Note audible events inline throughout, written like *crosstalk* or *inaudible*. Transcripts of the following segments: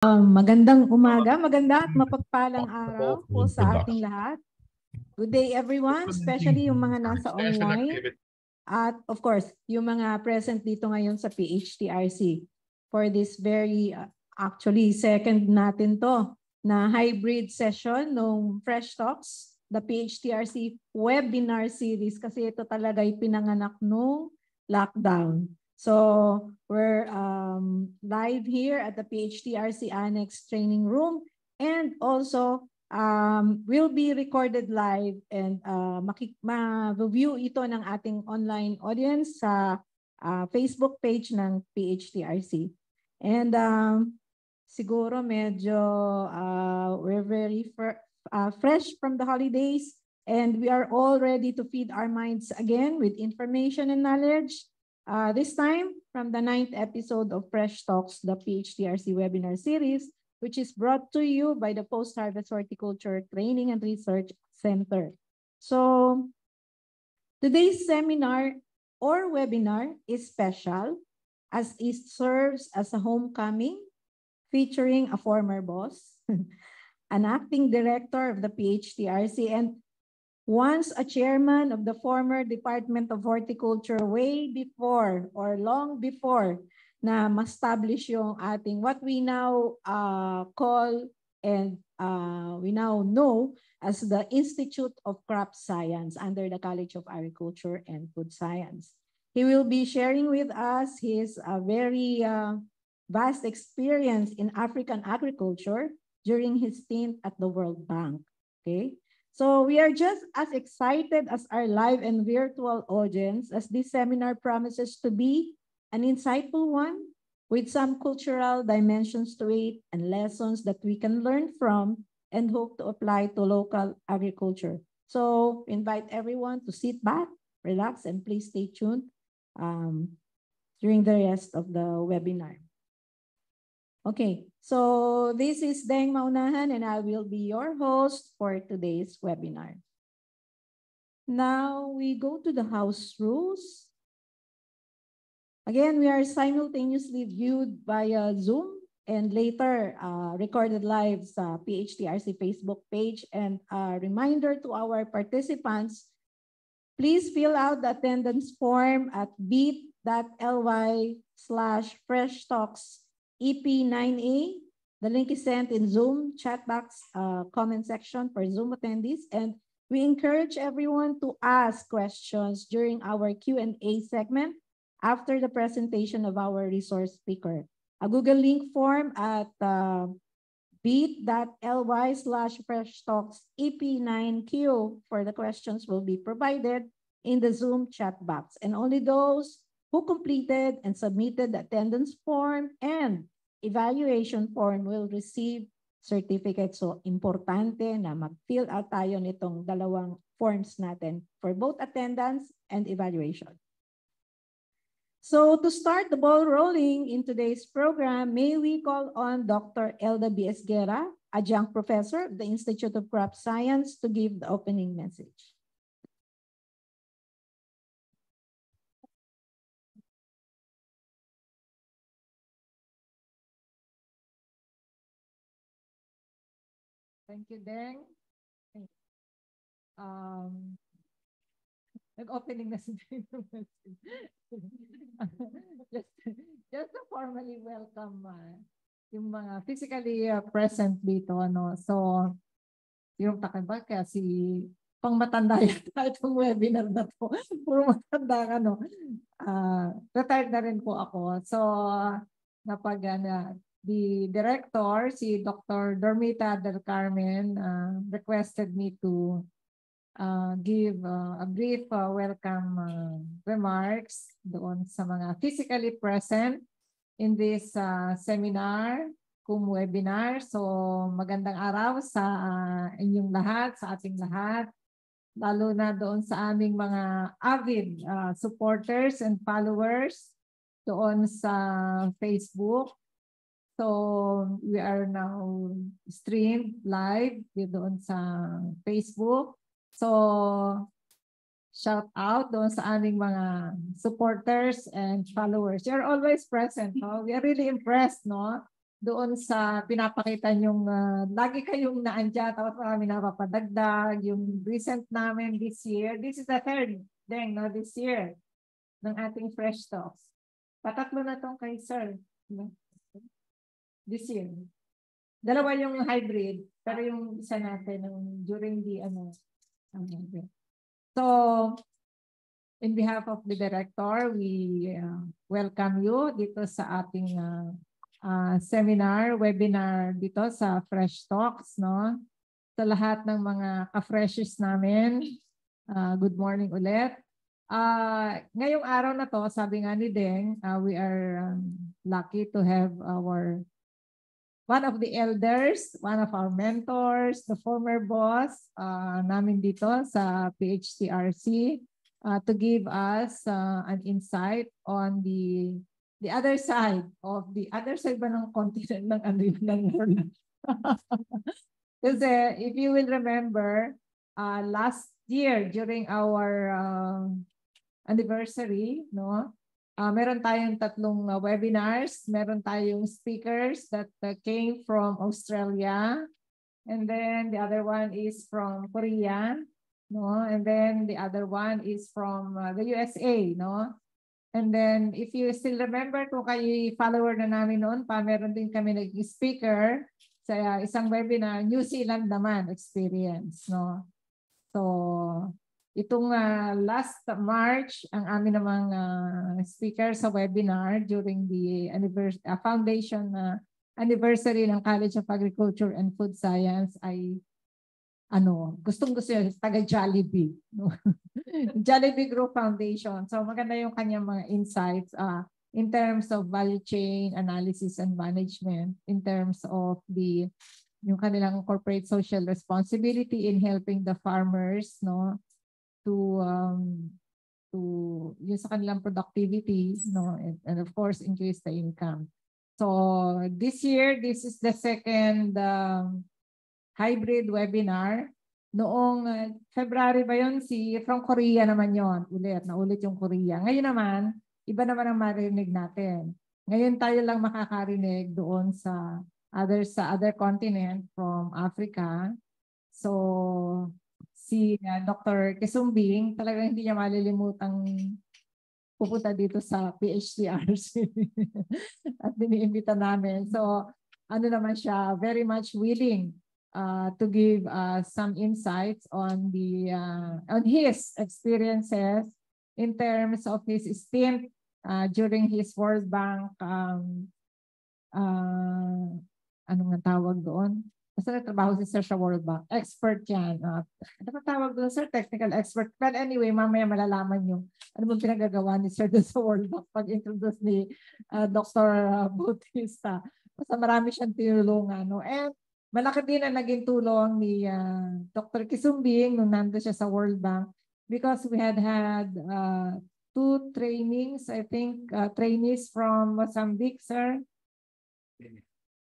Um, magandang umaga, maganda at mapagpalang araw po sa ating lahat. Good day everyone, especially yung mga nasa online. At of course, yung mga present dito ngayon sa PHTRC for this very, uh, actually second natin to na hybrid session ng Fresh Talks, the PHTRC webinar series kasi ito talaga ay pinanganak nung lockdown. So we're um, live here at the PHTRC Annex Training Room. And also um, will be recorded live and uh, ma-view ito ng ating online audience sa uh, Facebook page ng PHTRC. And um, siguro medyo uh, we're very uh, fresh from the holidays. And we are all ready to feed our minds again with information and knowledge Uh, this time, from the ninth episode of Fresh Talks, the PHTRC webinar series, which is brought to you by the Post-Harvest Horticulture Training and Research Center. So, today's seminar or webinar is special as it serves as a homecoming featuring a former boss, *laughs* an acting director of the PHTRC, and once a chairman of the former Department of Horticulture way before or long before na ma-establish yung ating what we now uh, call and uh, we now know as the Institute of Crop Science under the College of Agriculture and Food Science. He will be sharing with us his uh, very uh, vast experience in African agriculture during his stint at the World Bank. Okay, so we are just as excited as our live and virtual audience as this seminar promises to be an insightful one with some cultural dimensions to it and lessons that we can learn from and hope to apply to local agriculture. So invite everyone to sit back, relax, and please stay tuned um, during the rest of the webinar. Okay, so this is Deng Maunahan and I will be your host for today's webinar. Now we go to the house rules. Again, we are simultaneously viewed via Zoom and later uh, recorded live sa PHTRC Facebook page. And a reminder to our participants, please fill out the attendance form at bit.ly slash fresh talks EP9A. The link is sent in Zoom chat box uh, comment section for Zoom attendees. And we encourage everyone to ask questions during our Q&A segment after the presentation of our resource speaker. A Google link form at uh, bit.ly slash fresh talks EP9Q for the questions will be provided in the Zoom chat box. And only those who completed and submitted the attendance form and evaluation form will receive certificate. So, importante na mag-fill out tayo nitong dalawang forms natin for both attendance and evaluation. So, to start the ball rolling in today's program, may we call on Dr. Elda B. Esguera, adjunct professor of the Institute of Crop Science, to give the opening message. Thank you, Deng. Um, nag-opening na si *laughs* just, just to formally welcome uh, yung mga physically uh, present dito. Ano? So, yung takaba kasi pang matanda *laughs* yata itong webinar na to. *laughs* Puro matanda ano. Uh, retired na rin po ako. So, napag uh, the director, si Dr. Dormita Del Carmen, uh, requested me to uh, give uh, a brief uh, welcome uh, remarks doon sa mga physically present in this uh, seminar, cum webinar. So magandang araw sa uh, inyong lahat, sa ating lahat, lalo na doon sa aming mga avid uh, supporters and followers doon sa Facebook So we are now streamed live doon sa Facebook. So shout out doon sa aming mga supporters and followers. You're always present. No? We are really impressed no? doon sa pinapakita yung uh, lagi kayong naandyan tapos marami napapadagdag yung recent namin this year this is the third then no this year ng ating fresh talks patatlo na tong kay sir this year dalawa yung hybrid pero yung isa natin ng during the ano so in behalf of the director we uh, welcome you dito sa ating uh, uh, seminar, webinar dito sa Fresh Talks, no? Sa lahat ng mga ka-freshes namin, uh, good morning ulit. Uh, ngayong araw na to, sabi nga ni Deng, uh, we are um, lucky to have our one of the elders, one of our mentors, the former boss uh, namin dito sa PHCRC uh, to give us uh, an insight on the the other side of the other side ba ng continent ng ano yun ng world? *laughs* Kasi if you will remember, uh, last year during our uh, anniversary, no? Uh, meron tayong tatlong uh, webinars, meron tayong speakers that uh, came from Australia, and then the other one is from Korea, no? And then the other one is from uh, the USA, no? And then, if you still remember, kung kayo follower na namin noon pa, meron din kami nag-speaker sa isang webinar, New Zealand naman experience. No? So, itong uh, last March, ang amin namang uh, speaker sa webinar during the anniversary, uh, foundation uh, anniversary ng College of Agriculture and Food Science ay ano, gustong gusto niya, taga Jollibee. No? *laughs* Jollibee Group Foundation. So maganda yung kanyang mga insights uh, in terms of value chain analysis and management, in terms of the yung kanilang corporate social responsibility in helping the farmers no to um to yung sa kanilang productivity no and, and of course increase the income so this year this is the second um, hybrid webinar. Noong uh, February ba yun? Si, from Korea naman yon ulit, na ulit yung Korea. Ngayon naman, iba naman ang marinig natin. Ngayon tayo lang makakarinig doon sa other sa other continent from Africa. So si uh, Dr. Kesumbing, talagang hindi niya malilimutang pupunta dito sa PHDRC *laughs* at biniimbita namin. So ano naman siya, very much willing uh, to give uh, some insights on the uh, on his experiences in terms of his stint uh, during his World Bank um, uh, ano nga tawag doon? Basta nagtrabaho si Sir sa World Bank. Expert yan. Uh, ano ba tawag doon, Sir? Technical expert. But anyway, mamaya malalaman nyo ano bang pinagagawa ni Sir *laughs* doon sa World Bank pag-introduce ni uh, Dr. Bautista. Basta marami siyang tinulungan. No? And malaki din ang naging tulong ni uh, ah, Dr. Kisumbing nung nando siya sa World Bank because we had had uh, two trainings, I think, uh, trainees from Mozambique, sir,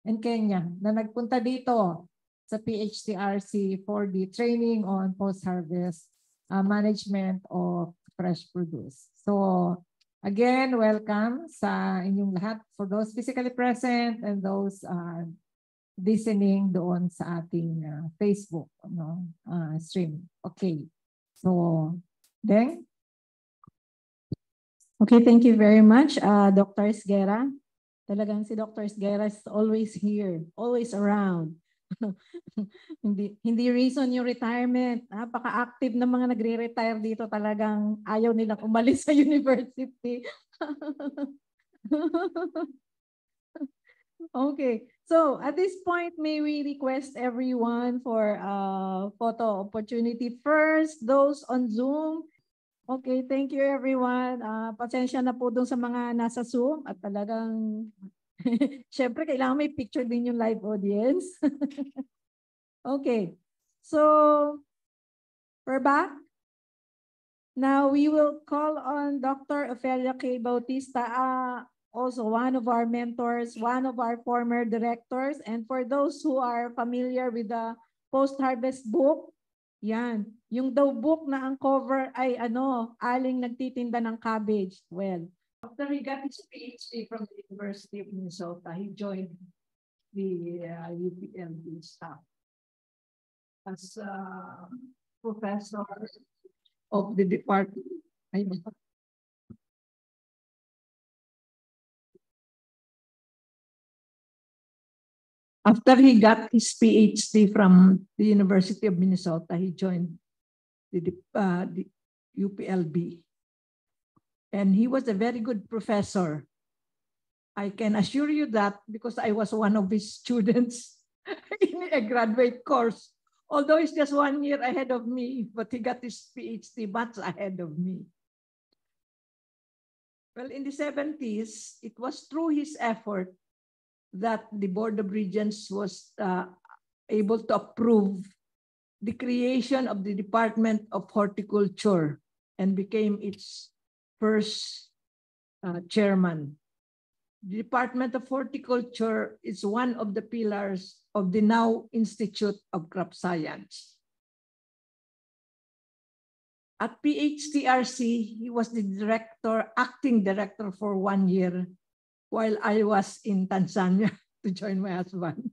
and Kenya, na nagpunta dito sa PHTRC for the training on post-harvest uh, management of fresh produce. So, again, welcome sa inyong lahat for those physically present and those uh, listening doon sa ating uh, Facebook no uh, stream. Okay. So, then Okay, thank you very much, uh, Dr. Sgera. Talagang si Dr. Sgera is always here, always around. *laughs* hindi hindi reason yung retirement. Napaka-active ng mga nagre-retire dito talagang ayaw nilang umalis sa *laughs* university. *laughs* Okay. So at this point, may we request everyone for a photo opportunity first, those on Zoom. Okay, thank you everyone. Uh, pasensya na po dun sa mga nasa Zoom at talagang, *laughs* syempre kailangan may picture din yung live audience. *laughs* okay, so we're back. Now we will call on Dr. Ophelia K. Bautista. Uh, also one of our mentors, one of our former directors. And for those who are familiar with the post-harvest book, yan. Yung daw book na ang cover ay ano, aling nagtitinda ng cabbage. Well, after he got his PhD from the University of Minnesota, he joined the uh, UPLB staff. As uh, professor of the department. After he got his PhD from the University of Minnesota, he joined the, uh, the UPLB. And he was a very good professor. I can assure you that because I was one of his students *laughs* in a graduate course. Although he's just one year ahead of me, but he got his PhD much ahead of me. Well, in the 70s, it was through his effort that the Board of Regents was uh, able to approve the creation of the Department of Horticulture and became its first uh, chairman. The Department of Horticulture is one of the pillars of the now Institute of Crop Science. At PHTRC, he was the director, acting director for one year while I was in Tanzania *laughs* to join my husband.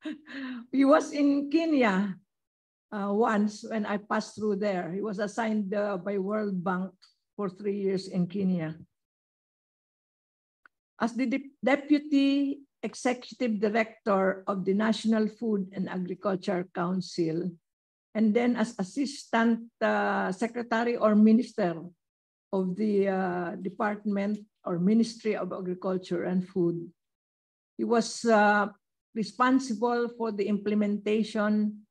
*laughs* he was in Kenya uh, once when I passed through there. He was assigned uh, by World Bank for three years in Kenya. As the de Deputy Executive Director of the National Food and Agriculture Council, and then as Assistant uh, Secretary or Minister of the uh, Department or Ministry of Agriculture and Food. He was uh, responsible for the implementation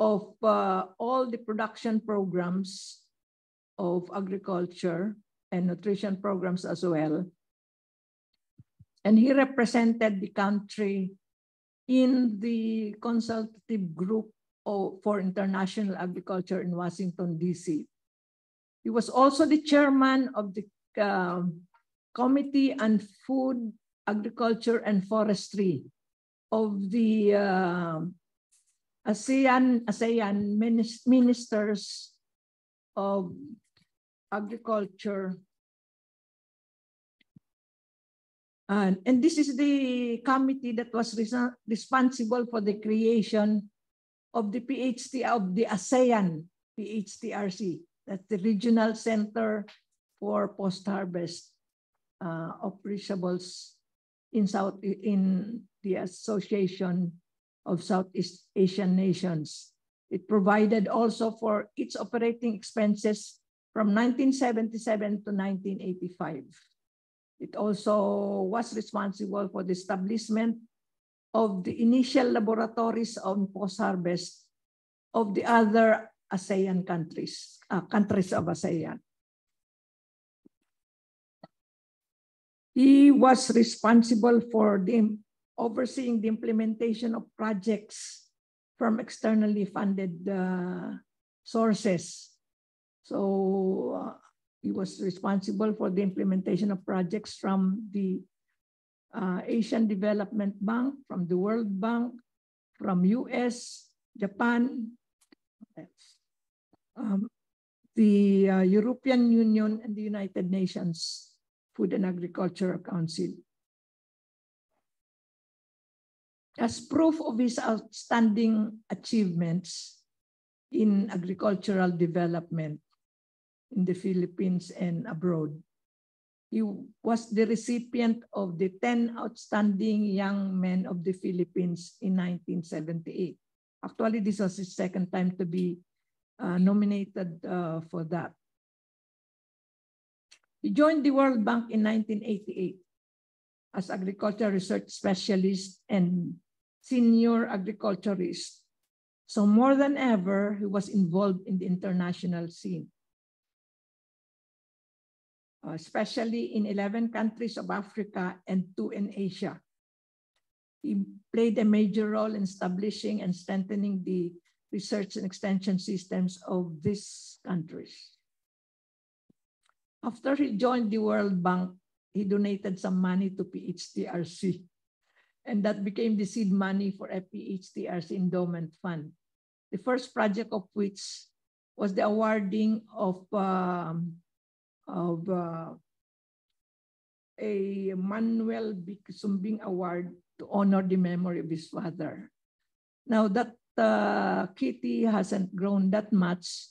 of uh, all the production programs of agriculture and nutrition programs as well. And he represented the country in the consultative group for international agriculture in Washington, D.C. He was also the chairman of the um, Committee on Food, Agriculture, and Forestry of the uh, ASEAN, ASEAN Ministers of Agriculture. And, and this is the committee that was responsible for the creation of the PHT of the ASEAN PHTRC. That's the Regional Center for Post-Harvest uh, perishables in South in the Association of Southeast Asian Nations. It provided also for its operating expenses from 1977 to 1985. It also was responsible for the establishment of the initial laboratories on post-harvest of the other ASEAN countries, uh, countries of ASEAN. He was responsible for the overseeing the implementation of projects from externally funded uh, sources. So uh, he was responsible for the implementation of projects from the uh, Asian Development Bank, from the World Bank, from US, Japan, um, the uh, European Union, and the United Nations. Food and Agriculture Council. As proof of his outstanding achievements in agricultural development in the Philippines and abroad, he was the recipient of the 10 Outstanding Young Men of the Philippines in 1978. Actually, this was his second time to be uh, nominated uh, for that. He joined the World Bank in 1988 as agriculture research specialist and senior agriculturist. So more than ever, he was involved in the international scene, uh, especially in 11 countries of Africa and two in Asia. He played a major role in establishing and strengthening the research and extension systems of these countries. After he joined the World Bank, he donated some money to PHTRC. And that became the seed money for a PHTRC endowment fund. The first project of which was the awarding of, um, of uh, a Manuel B. Sumbing Award to honor the memory of his father. Now that uh, kitty hasn't grown that much,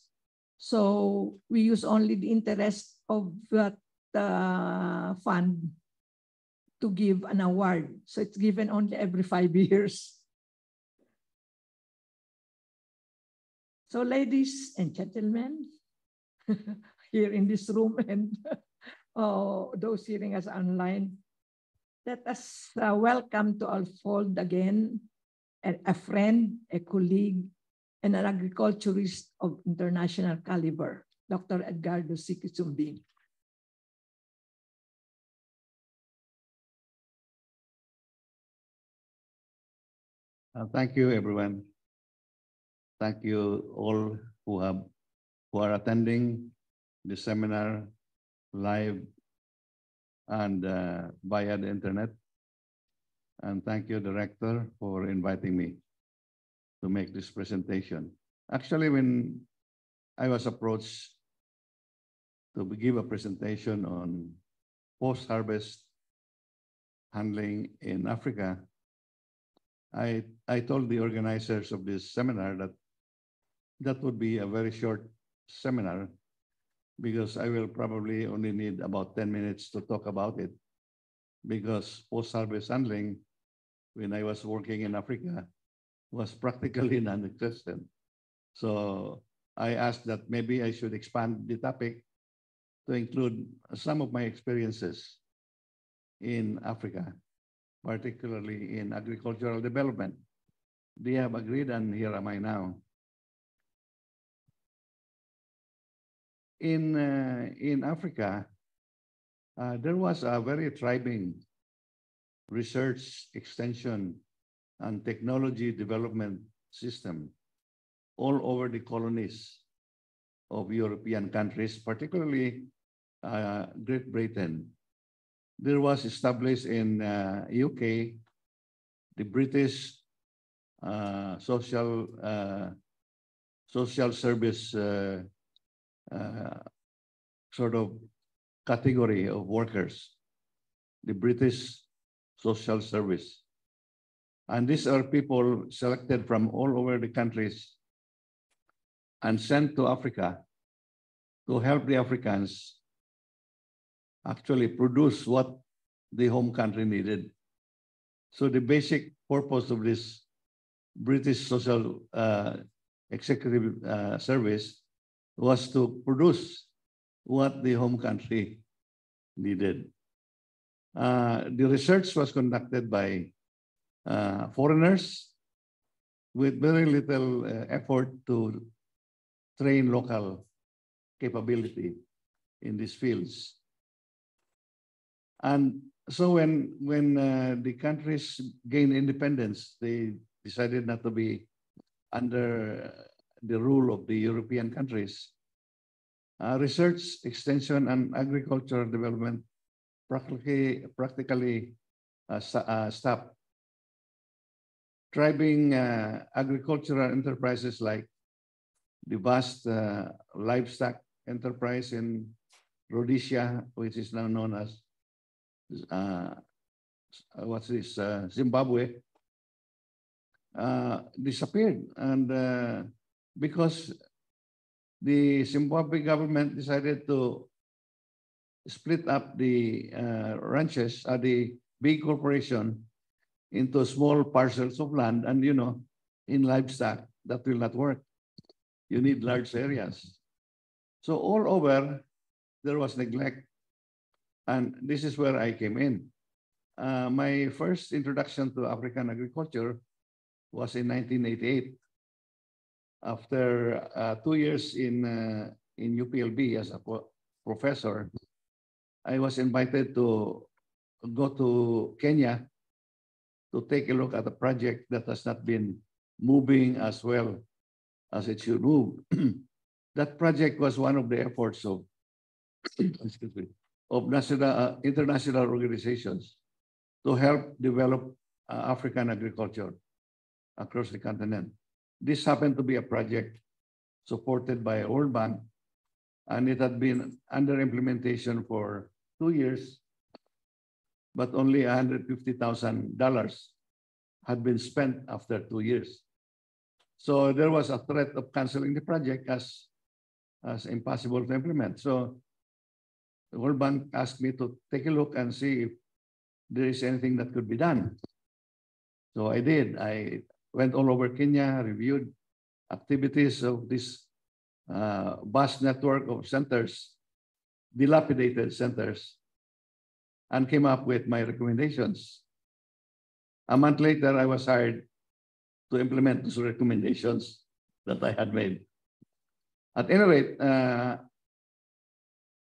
so we use only the interest of that uh, fund to give an award. So it's given only every five years. So ladies and gentlemen, *laughs* here in this room and uh, *laughs* those hearing us online, let us uh, welcome to our fold again a, a friend, a colleague, and an agriculturist of international caliber, Dr. Edgardo C. Quisumbing. Uh, thank you, everyone. Thank you all who have who are attending the seminar live and uh, via the internet. And thank you, Director, for inviting me to make this presentation. Actually, when I was approached to give a presentation on post-harvest handling in Africa, I, I told the organizers of this seminar that that would be a very short seminar because I will probably only need about 10 minutes to talk about it because post-harvest handling, when I was working in Africa, was practically *laughs* non-existent. So I asked that maybe I should expand the topic to include some of my experiences in Africa particularly in agricultural development. They have agreed, and here am I now. In, uh, in Africa, uh, there was a very thriving research, extension, and technology development system all over the colonies of European countries, particularly uh, Great Britain there was established in uh, UK the British uh, social uh, social service uh, uh, sort of category of workers, the British social service. And these are people selected from all over the countries and sent to Africa to help the Africans actually produce what the home country needed. So the basic purpose of this British Social uh, Executive uh, Service was to produce what the home country needed. Uh, the research was conducted by uh, foreigners with very little uh, effort to train local capability in these fields. And so when when uh, the countries gained independence, they decided not to be under the rule of the European countries. Uh, research, extension, and agricultural development practically practically uh, uh, stopped. Driving uh, agricultural enterprises like the vast uh, livestock enterprise in Rhodesia, which is now known as uh, what's this, uh, Zimbabwe, disappeared. And uh, because the Zimbabwe government decided to split up the uh, ranches, uh, the big corporation into small parcels of land. And, you know, in livestock, that will not work. You need large areas. So all over, there was neglect and this is where I came in. Uh, my first introduction to African agriculture was in 1988. After uh, two years in, uh, in UPLB as a professor, I was invited to go to Kenya to take a look at a project that has not been moving as well as it should move. *clears throat* that project was one of the efforts of *clears throat* excuse me, of national, uh, international organizations to help develop uh, African agriculture across the continent. This happened to be a project supported by World Bank, and it had been under implementation for two years, but only $150,000 had been spent after two years. So there was a threat of canceling the project as, as impossible to implement. So the World Bank asked me to take a look and see if there is anything that could be done. So I did. I went all over Kenya, reviewed activities of this uh, vast network of centers, dilapidated centers, and came up with my recommendations. A month later, I was hired to implement those recommendations that I had made. At any rate, uh,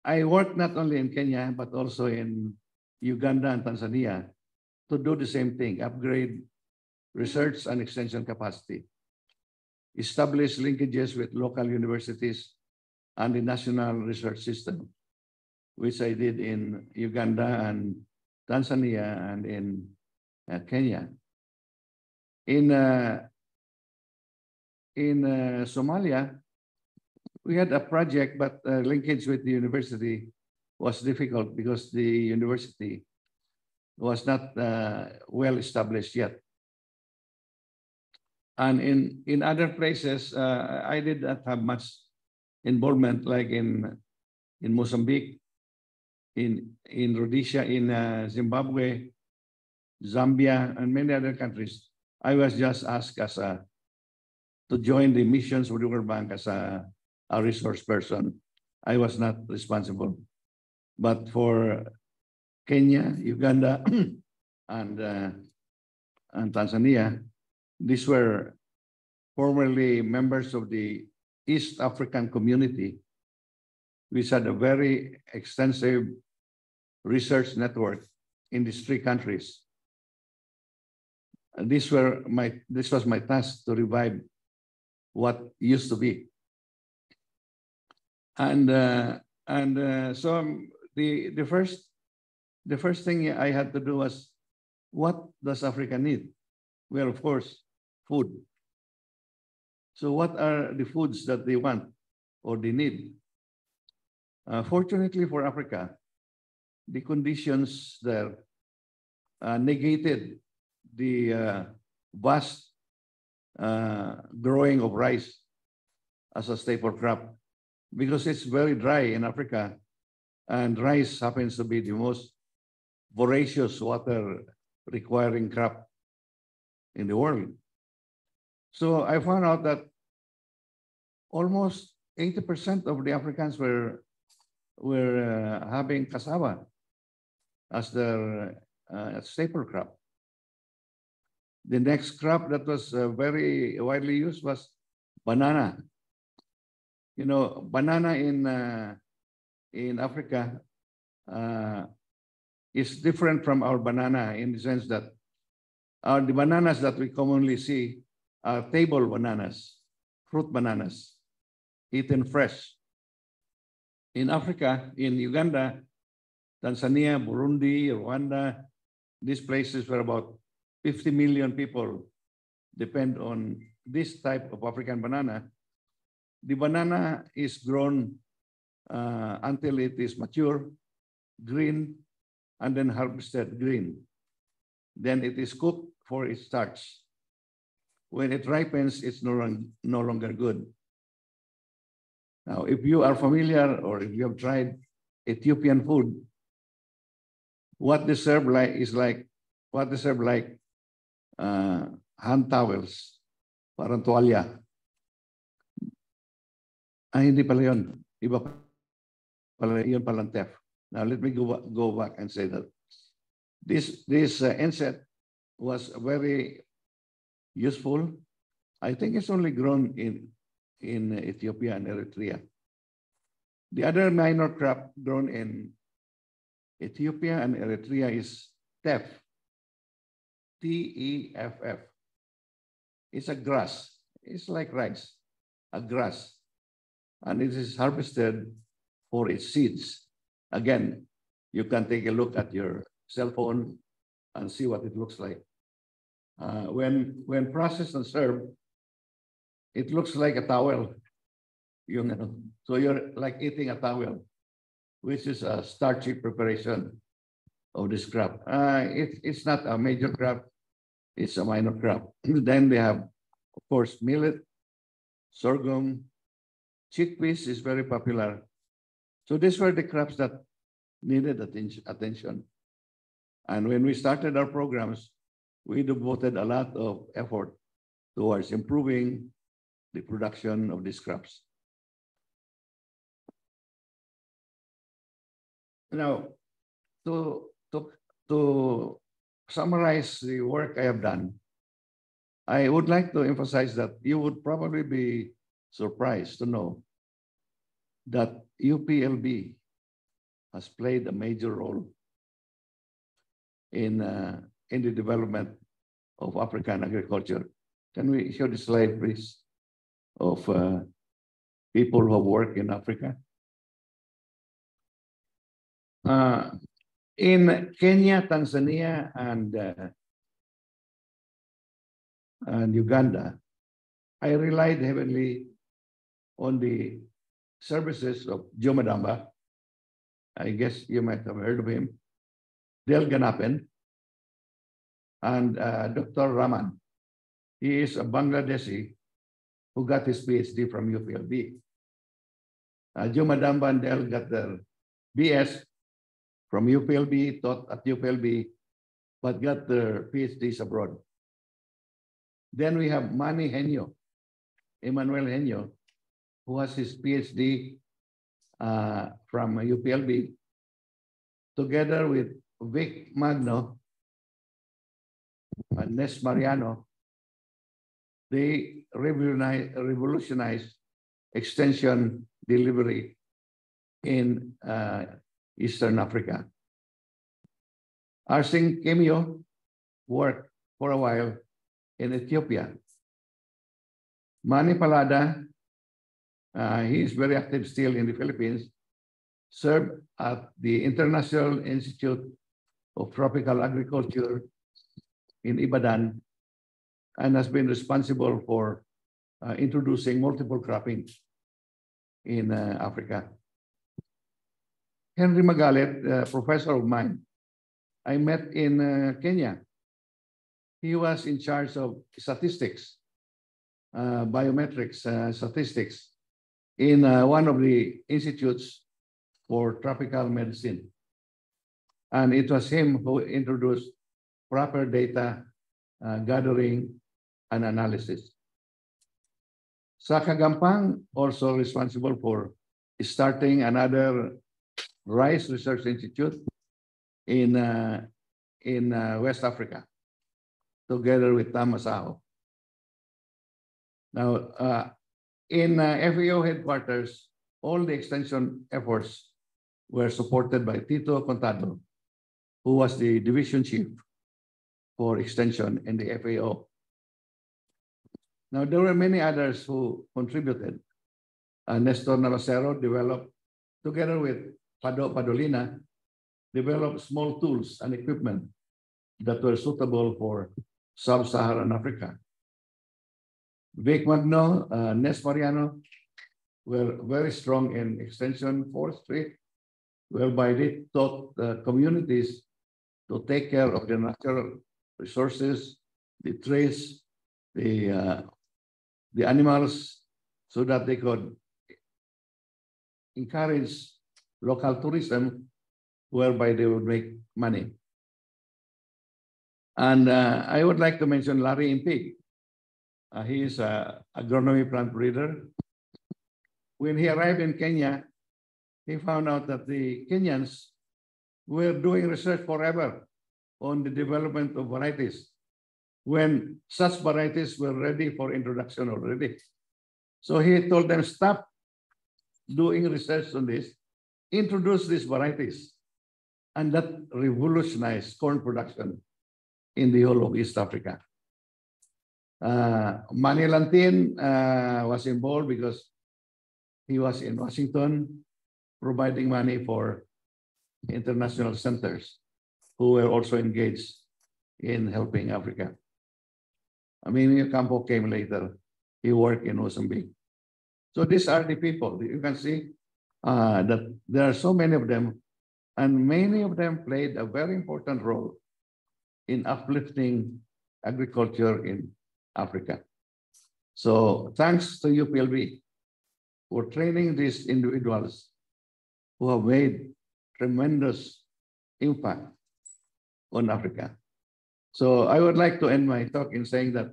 I worked not only in Kenya, but also in Uganda and Tanzania to do the same thing, upgrade research and extension capacity, establish linkages with local universities and the national research system, which I did in Uganda and Tanzania and in uh, Kenya. In, uh, in uh, Somalia, we had a project, but uh, linkage with the university was difficult because the university was not uh, well established yet. And in, in other places, uh, I did not have much involvement, like in, in Mozambique, in, in Rhodesia, in uh, Zimbabwe, Zambia, and many other countries. I was just asked as a, to join the missions the World Bank as a a resource person. I was not responsible. But for Kenya, Uganda, *clears throat* and, uh, and Tanzania, these were formerly members of the East African community, which had a very extensive research network in these three countries. And were my, this was my task to revive what used to be and uh, and uh, so the the first the first thing I had to do was what does Africa need? Well, of course, food. So what are the foods that they want or they need? Uh, fortunately for Africa, the conditions there uh, negated the uh, vast uh, growing of rice as a staple crop because it's very dry in Africa and rice happens to be the most voracious water requiring crop in the world. So I found out that almost 80% of the Africans were, were uh, having cassava as their uh, staple crop. The next crop that was uh, very widely used was banana you know, banana in uh, in Africa uh, is different from our banana in the sense that uh, the bananas that we commonly see are table bananas, fruit bananas, eaten fresh. In Africa, in Uganda, Tanzania, Burundi, Rwanda, these places where about 50 million people depend on this type of African banana, the banana is grown uh, until it is mature, green, and then harvested green. Then it is cooked for its starch. When it ripens, it's no, no longer good. Now, if you are familiar or if you have tried Ethiopian food, what they serve like is like what they serve like uh, hand towels, parang. Ay, hindi pala yun. Iba pala yun palang teff. Now, let me go, go back and say that this, this uh, enset was very useful. I think it's only grown in, in Ethiopia and Eritrea. The other minor crop grown in Ethiopia and Eritrea is teff, T-E-F-F. It's a grass. It's like rice, a grass and it is harvested for its seeds. Again, you can take a look at your cell phone and see what it looks like. Uh, when, when processed and served, it looks like a towel. *laughs* You know, so you're like eating a towel, which is a starchy preparation of this crop. Uh, it, it's not a major crop It's a minor crop. *clears throat* then they have, of course, millet, sorghum, chickpeas is very popular. So these were the crops that needed attention. And when we started our programs, we devoted a lot of effort towards improving the production of these crops. Now, to, to, to summarize the work I have done, I would like to emphasize that you would probably be surprised to know that UPLB has played a major role in, uh, in the development of African agriculture. Can we show the slide, please, of uh, people who work in Africa? Uh, in Kenya, Tanzania, and uh, and Uganda, I relied heavily on the services of Joe Madamba. I guess you might have heard of him. Del Ganapen and uh, Dr. Raman. He is a Bangladeshi who got his PhD from UPLB. Uh, Joe Madamba and Del got their BS from UPLB, taught at UPLB, but got their PhDs abroad. Then we have Manny Henyo, Emmanuel Henyo, who has his PhD uh, from UPLB, together with Vic Magno and Nes Mariano, they revolutionized extension delivery in uh, Eastern Africa. Arsing Kemio worked for a while in Ethiopia. Mani Palada, he is very active still in the Philippines, served at the International Institute of Tropical Agriculture in Ibadan and has been responsible for uh, introducing multiple cropping in uh, Africa. Henry Magalit, a professor of mine, I met in uh, Kenya. He was in charge of statistics, uh, biometrics uh, statistics in uh, one of the institutes for tropical medicine. And it was him who introduced proper data uh, gathering and analysis. Saka Gampang also responsible for starting another Rice Research Institute in, uh, in uh, West Africa, together with Tamasaho. Now, uh, in uh, FAO headquarters, all the extension efforts were supported by Tito Contado, who was the division chief for extension in the FAO. Now, there were many others who contributed. Uh, Nestor Navasero developed, together with Pado Padolina, developed small tools and equipment that were suitable for sub-Saharan Africa. Vic Magno, uh, Nes Mariano were very strong in extension forestry, whereby they taught the communities to take care of the natural resources, the trees, the, uh, the animals, so that they could encourage local tourism whereby they would make money. And uh, I would like to mention Larry Impig. Uh, he is an agronomy plant breeder. When he arrived in Kenya, he found out that the Kenyans were doing research forever on the development of varieties when such varieties were ready for introduction already. So he told them, stop doing research on this introduce these varieties, and that revolutionized corn production in the whole of East Africa. Uh, Manny Lantin uh, was involved because he was in Washington providing money for international centers who were also engaged in helping Africa. Aminio Campo came later. He worked in Mozambique. So these are the people. You can see uh, that there are so many of them, and many of them played a very important role in uplifting agriculture in Africa. So thanks to UPLB for training these individuals who have made tremendous impact on Africa. So I would like to end my talk in saying that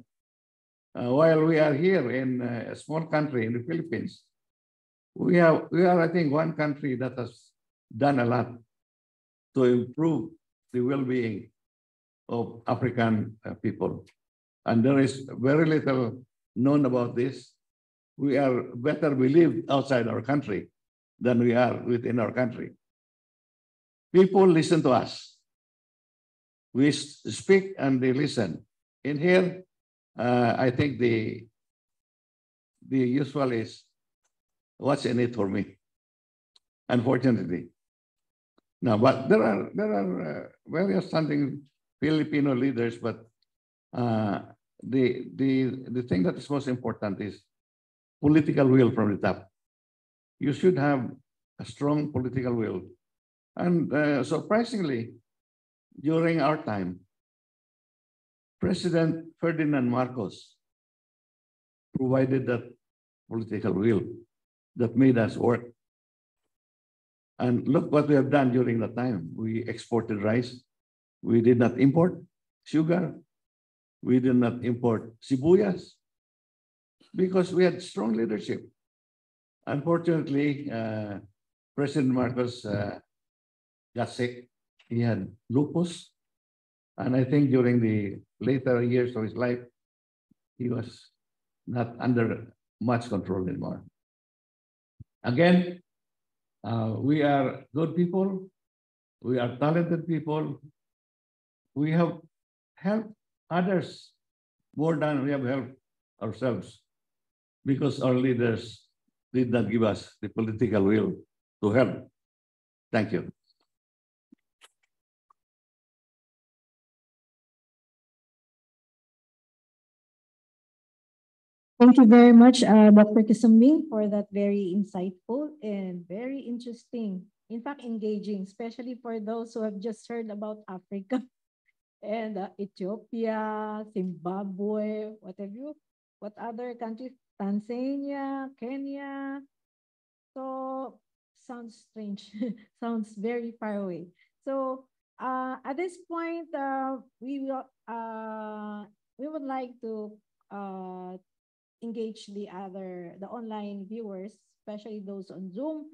uh, while we are here in a small country in the Philippines, we have we are I think one country that has done a lot to improve the well-being of African uh, people. And there is very little known about this. We are better believed outside our country than we are within our country. People listen to us. We speak and they listen. In here, uh, I think the the usual is what's in it for me. Unfortunately. Now, but there are there are uh, various standing Filipino leaders, but uh, the the the thing that is most important is political will from the top. You should have a strong political will, and uh, surprisingly, during our time, President Ferdinand Marcos provided that political will that made us work. And look what we have done during that time. We exported rice. We did not import sugar. We did not import sibuyas because we had strong leadership. Unfortunately, uh, President Marcos uh, got sick. He had lupus. And I think during the later years of his life, he was not under much control anymore. Again, uh, we are good people. We are talented people. We have helped others more than we have helped ourselves because our leaders did not give us the political will to help. Thank you. Thank you very much, uh, Dr. Quisumbing, for that very insightful and very interesting, in fact, engaging, especially for those who have just heard about Africa *laughs* and uh, Ethiopia, Zimbabwe, what have you, what other countries, Tanzania, Kenya. So sounds strange, *laughs* sounds very far away. So uh, at this point, uh, we will uh, we would like to uh, engage the other, the online viewers, especially those on Zoom.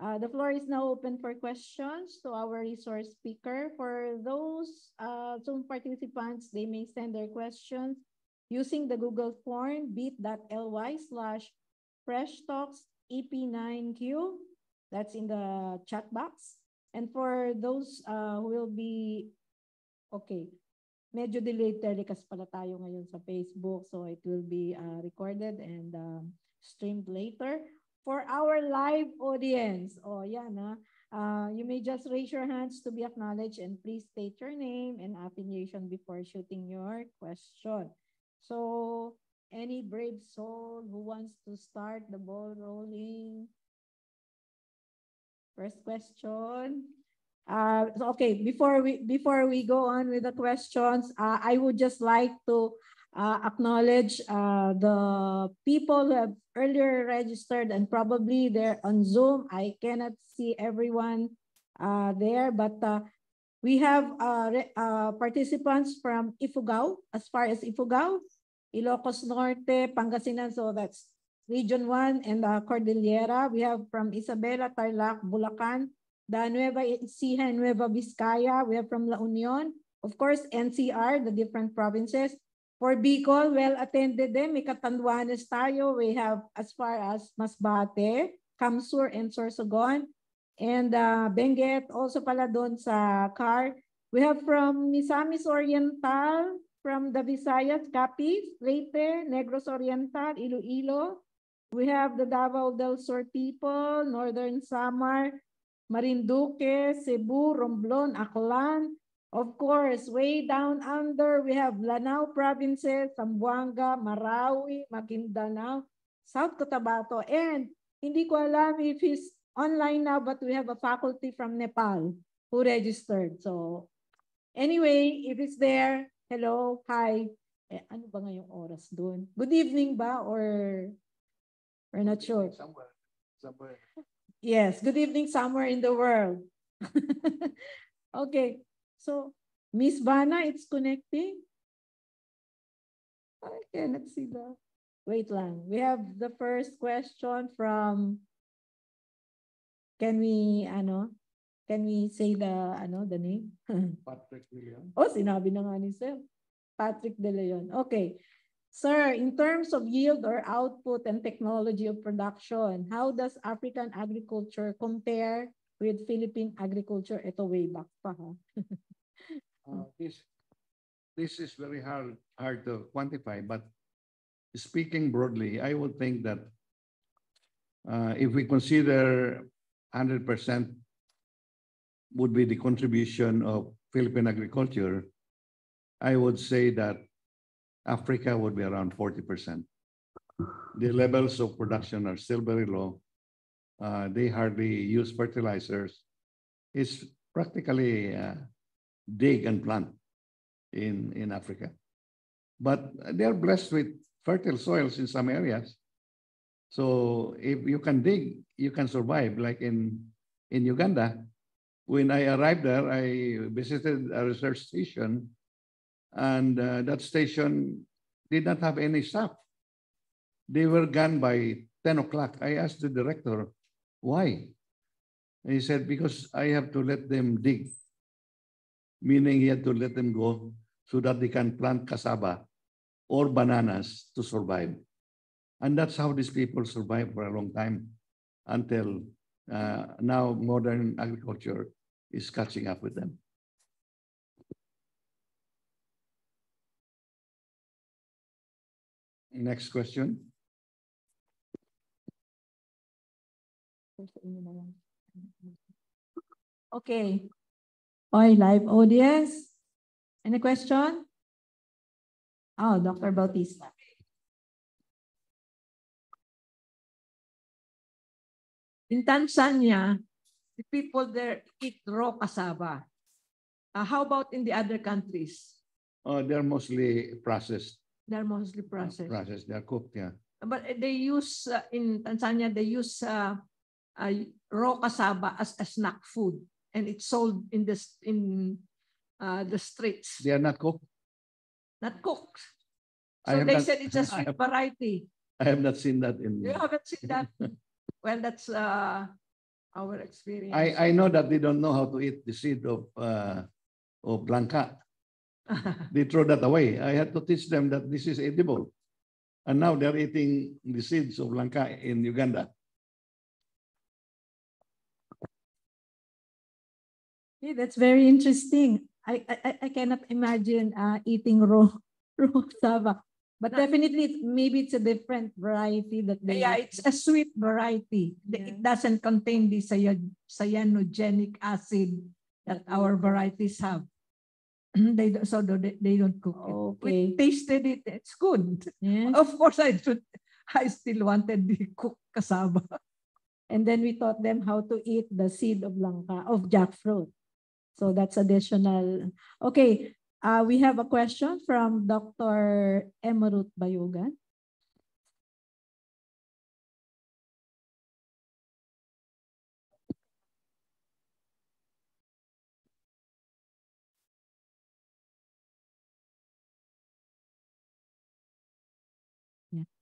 Uh, the floor is now open for questions to our resource speaker. For those uh, Zoom participants, they may send their questions using the Google form bit.ly slash fresh talks EP9Q. That's in the chat box. And for those uh, who will be, okay, medyo delayed telecast pala tayo ngayon sa Facebook. So it will be uh, recorded and um, streamed later. For our live audience, oh yan ha, uh, you may just raise your hands to be acknowledged and please state your name and affiliation before shooting your question. So any brave soul who wants to start the ball rolling? First question. Uh, okay, before we before we go on with the questions, uh, I would just like to uh, acknowledge uh, the people who have earlier registered and probably they're on Zoom. I cannot see everyone uh, there, but uh, we have participants from Ifugao, as far as Ifugao, Ilocos Norte, Pangasinan, so that's Region 1 and Cordillera. We have from Isabela, Tarlac, Bulacan, the Nueva Ecija Nueva Vizcaya. We have from La Union. Of course, NCR, the different provinces. For Bicol, well attended din. May Catanduanes tayo. We have as far as Masbate, Kamsur, and Sorsogon. And uh, Benguet, also pala doon sa CAR. We have from Misamis Oriental, from the Visayas, Capiz, Leyte, Negros Oriental, Iloilo. We have the Davao del Sur people, Northern Samar, Marinduque, Cebu, Romblon, Aklan. Of course, way down under, we have Lanao provinces, Zamboanga, Marawi, Maguindanao, South Cotabato. And hindi ko alam if he's online now, but we have a faculty from Nepal who registered. So anyway, if it's there, hello, hi. Eh, ano ba ngayong oras doon? Good evening ba or we're not sure? Somewhere, somewhere. Yes, good evening somewhere in the world. *laughs* okay, so Miss Vanna, it's connecting. I cannot see the. Wait lang. We have the first question from. Can we, ano? Can we say the, ano, the name? *laughs* Patrick William. oh, sinabi na nga ni Sir. Patrick De Leon. Okay. Sir, in terms of yield or output and technology of production, how does African agriculture compare with Philippine agriculture? Ito way back pa ha. *laughs* Uh, this, this is very hard, hard to quantify, but speaking broadly, I would think that uh, if we consider hundred percent would be the contribution of Philippine agriculture, I would say that Africa would be around forty percent. The levels of production are still very low. Uh, they hardly use fertilizers. It's practically uh, dig and plant in, in Africa. But they're blessed with fertile soils in some areas. So if you can dig, you can survive. Like in, in Uganda, when I arrived there, I visited a research station and uh, that station did not have any staff. They were gone by 10 o'clock. I asked the director, why? And he said, because I have to let them dig meaning he had to let them go so that they can plant cassava or bananas to survive. And that's how these people survive for a long time until uh, now modern agriculture is catching up with them. Next question. Okay, Oy, live audience. Any question? Oh, Dr. Bautista. In Tanzania, the people there eat raw cassava. Uh, how about in the other countries? Oh, they're mostly processed. They're mostly processed. Processed, they're cooked, yeah. But they use, uh, in Tanzania, they use uh, uh, raw cassava as a snack food and it's sold in the in uh, the streets. They are not cooked. Not cooked. I So they not- said it's a *laughs* sweet have- variety. I have not seen that in. You haven't seen that? *laughs* Well, that's uh, our experience. I, I know that they don't know how to eat the seed of, uh, of blanca. *laughs* They throw that away. I had to teach them that this is edible. And now they're eating the seeds of blanca in Uganda. Yeah, that's very interesting. I, I, I- cannot imagine uh, eating raw, *laughs* raw cassava. But No. definitely, it's- maybe it's a different variety that they. Yeah, it's a sweet variety. The- It doesn't contain the cyan- cyanogenic acid that our varieties have. *clears throat* They, don't- so they, they don't cook it. We tasted it. It's good. Yes. Of course, I should, I still wanted the *laughs* cooked cassava. And then we taught them how to eat the seed of langka, of jackfruit. So that's additional. Okay, uh, we have a question from Dr. Emma Ruth Bayogan.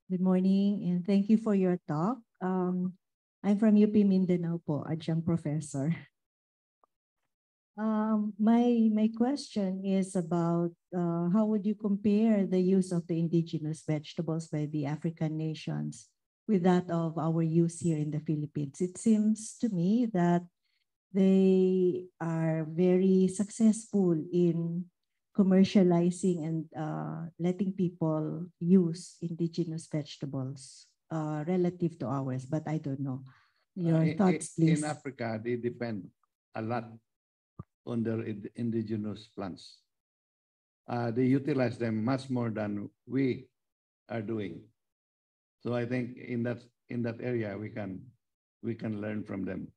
Good morning and thank you for your talk. Um, I'm from UP Mindanao po, adjunct professor. Um, my, my question is about uh, how would you compare the use of the indigenous vegetables by the African nations with that of our use here in the Philippines? It seems to me that they are very successful in commercializing and uh, letting people use indigenous vegetables uh, relative to ours, but I don't know. Your Uh, thoughts, please. In Africa, they depend a lot their indigenous plants. Uh, they utilize them much more than we are doing. So I think in that, in that area, we can, we can learn from them.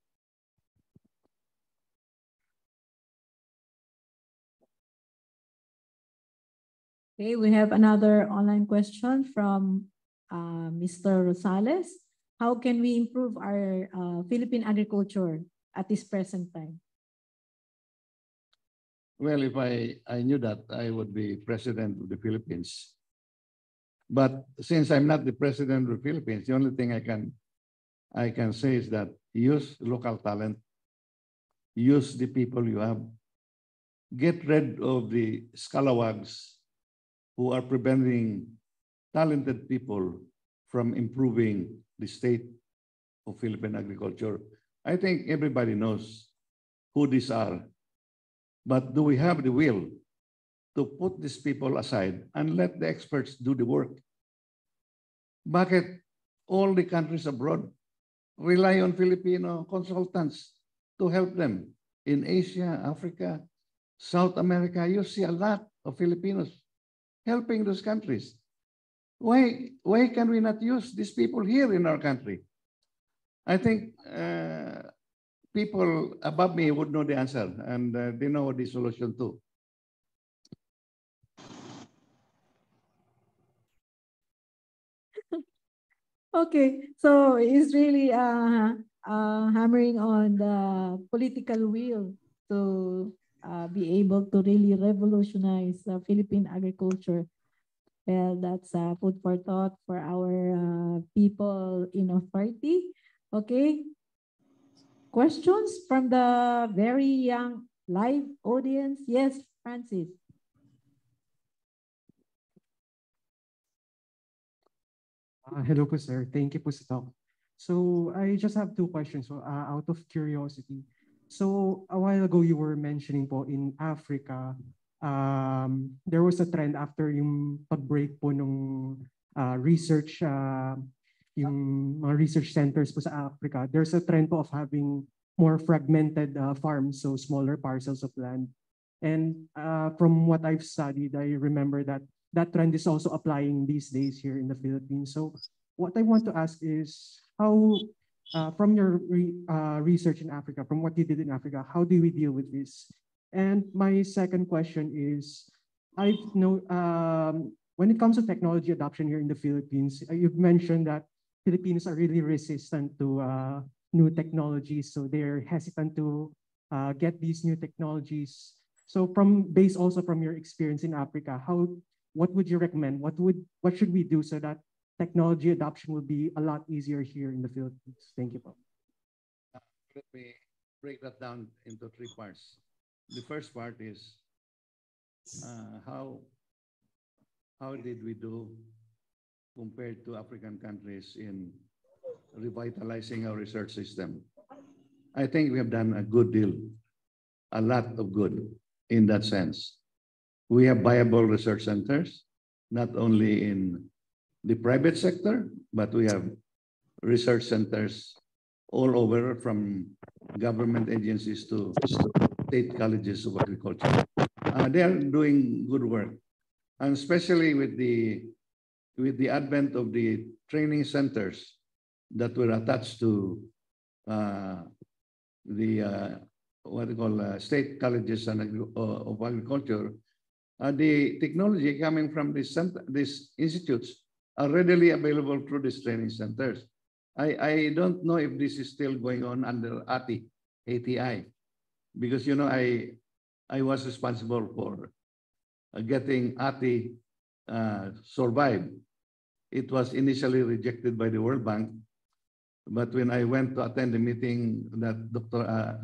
Okay, we have another online question from uh, Mr. Rosales. How can we improve our uh, Philippine agriculture at this present time? Well, if I, I knew that, I would be president of the Philippines. But since I'm not the president of the Philippines, the only thing I can I can say is that use local talent, use the people you have, get rid of the scalawags who are preventing talented people from improving the state of Philippine agriculture. I think everybody knows who these are. But do we have the will to put these people aside and let the experts do the work? Bakit all the countries abroad rely on Filipino consultants to help them in Asia, Africa, South America? You see a lot of Filipinos helping those countries. Why, why can we not use these people here in our country? I think uh, people above me would know the answer and uh, they know the solution too. Okay, so it's really uh, uh, hammering on the political will to uh, be able to really revolutionize uh, Philippine agriculture. Well, that's uh, food for thought for our uh, people in authority. Okay. Questions from the very young live audience? Yes, Francis. Uh, hello po, sir. Thank you po sa talk. So I just have two questions. So, uh, out of curiosity, so a while ago, you were mentioning po in Africa, um, there was a trend after yung pag-break po nung uh, research, uh, yung mga research centers po sa Africa, there's a trend po of having more fragmented uh, farms, so smaller parcels of land. And uh, from what I've studied, I remember that that trend is also applying these days here in the Philippines. So what I want to ask is how uh, from your re, uh, research in Africa, from what you did in Africa, how do we deal with this? And my second question is, I've know um, when it comes to technology adoption here in the Philippines, uh, you've mentioned that Filipinos are really resistant to uh, new technologies, so they're hesitant to uh, get these new technologies. So from based also from your experience in Africa, how what would you recommend? What would what should we do so that technology adoption will be a lot easier here in the Philippines. Thank you. Bob. Let me break that down into three parts. The first part is uh, how, how did we do compared to African countries in revitalizing our research system? I think we have done a good deal, a lot of good in that sense. We have viable research centers, not only in the private sector, but we have research centers all over from government agencies to state colleges of agriculture. Uh, they are doing good work, and especially with the with the advent of the training centers that were attached to uh, the uh, what they call uh, state colleges and uh, of agriculture, uh, the technology coming from these, these institutes are readily available through these training centers. I, I don't know if this is still going on under ATI, ATI, because you know I I was responsible for getting ATI survive. It was initially rejected by the World Bank, but when I went to attend the meeting that Dr. Uh,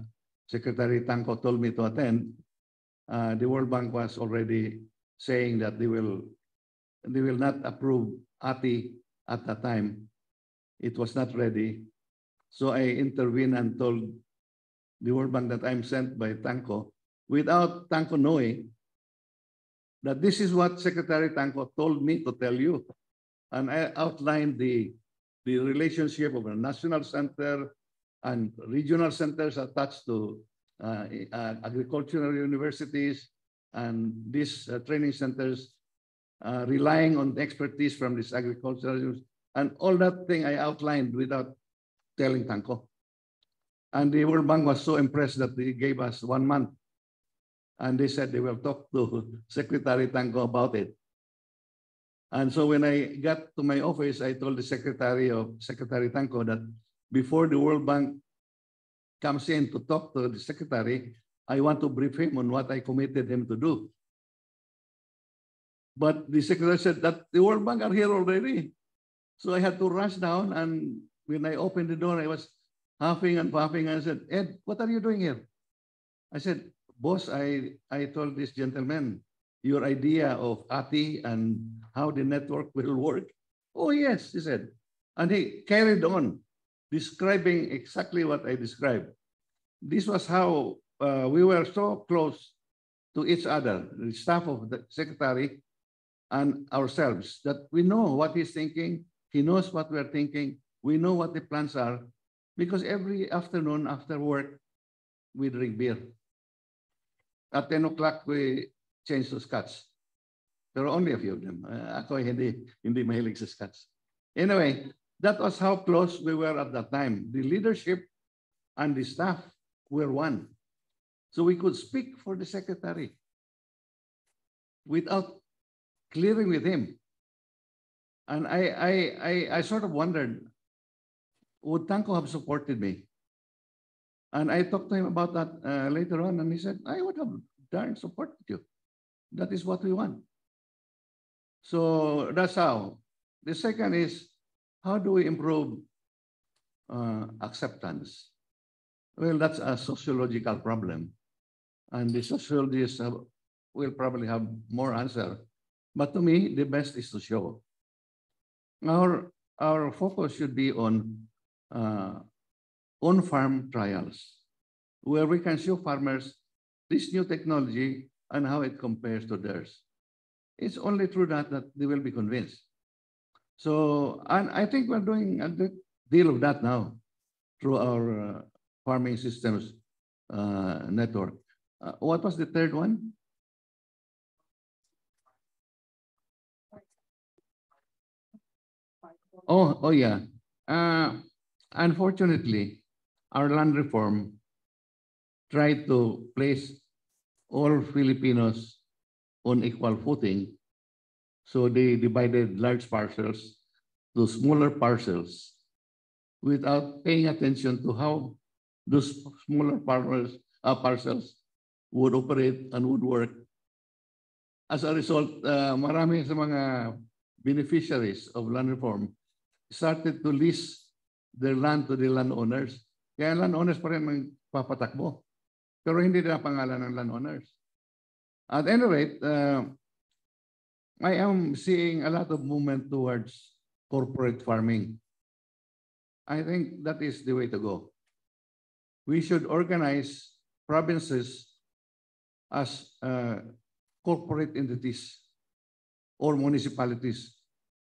Secretary Tanco told me to attend, uh, the World Bank was already saying that they will they will not approve ATI at that time. It was not ready. So I intervened and told the World Bank that I'm sent by Tanco without Tanco knowing that this is what Secretary Tanco told me to tell you. And I outlined the, the relationship of a national center and regional centers attached to uh, uh, agricultural universities and these uh, training centers uh, relying on the expertise from this agricultural and all that thing I outlined without telling Tanco. And the World Bank was so impressed that they gave us one month. And they said they will talk to *laughs* Secretary Tanco about it. And so when I got to my office, I told the secretary of Secretary Tanco that before the World Bank comes in to talk to the secretary, I want to brief him on what I committed him to do. But the secretary said that the World Bank are here already. So I had to rush down and when I opened the door, I was huffing and puffing and I said, Ed, what are you doing here? I said, boss, I, I told this gentleman your idea of ATI and how the network will work. Oh, yes, he said. And he carried on describing exactly what I described. This was how uh, we were so close to each other, the staff of the secretary and ourselves, that we know what he's thinking, he knows what we're thinking, we know what the plans are, because every afternoon after work, we drink beer. At 10 o'clock, we change to. There are only a few of them. Uh, ako hindi, hindi mahilig sa scotch. Anyway, that was how close we were at that time. The leadership and the staff were one. So we could speak for the secretary without clearing with him. And I, I, I, I sort of wondered, would Tanko have supported me? And I talked to him about that uh, later on, and he said, I would have darn supported you. That is what we want. So that's how. The second is, how do we improve uh, acceptance? Well, that's a sociological problem. And the sociologists have, will probably have more answer. But to me, the best is to show. Our, our focus should be on uh, on-farm trials, where we can show farmers this new technology and how it compares to theirs. It's only through that that they will be convinced. So, and I think we're doing a good deal of that now through our uh, farming systems uh, network. Uh, what was the third one? Oh, oh yeah. Uh, unfortunately, our land reform tried to place all Filipinos on equal footing. So they divided large parcels to smaller parcels without paying attention to how those smaller parcels, uh, parcels would operate and would work. As a result, uh, marami sa mga beneficiaries of land reform started to lease their land to the landowners. Kaya landowners pa rin ang papatakbo. Pero hindi na pangalan ng landowners. At any rate, uh, I am seeing a lot of movement towards corporate farming. I think that is the way to go. We should organize provinces as uh, corporate entities or municipalities,